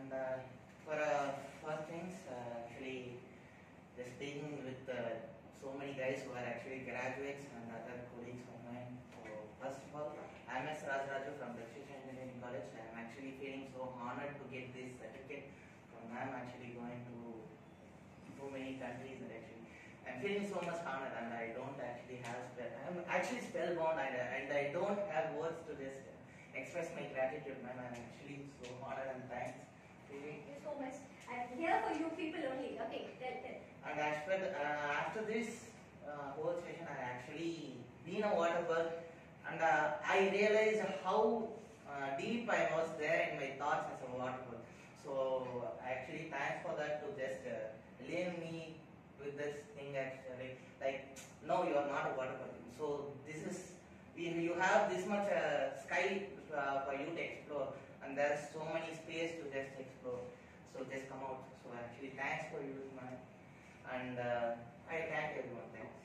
And uh, for uh, first things, uh, actually, just speaking with so many guys who are actually graduates and other colleagues of mine. So first of all, I'm S. Rajraju from Dikshit Engineering College. I'm actually feeling so honored to get this certificate from them. Actually going to so many countries and actually I'm feeling so much honored and I don't actually have spell. I'm actually spellbound and, and I don't have words to just express my gratitude, man. I'm actually so honored and thanks. Really. Thank you so much. I'm here for you And after, uh, after this uh, whole session, I actually been a water bug and uh, I realized how uh, deep I was there in my thoughts as a water bug. So actually, thanks for that to just uh, leave me with this thing actually. Like, no, you are not a water bug. So this is you you have this much uh, sky uh, for you to explore, and there's so many space to just explore. So just come out. So actually, thanks for using my and uh, I thank everyone. Thanks.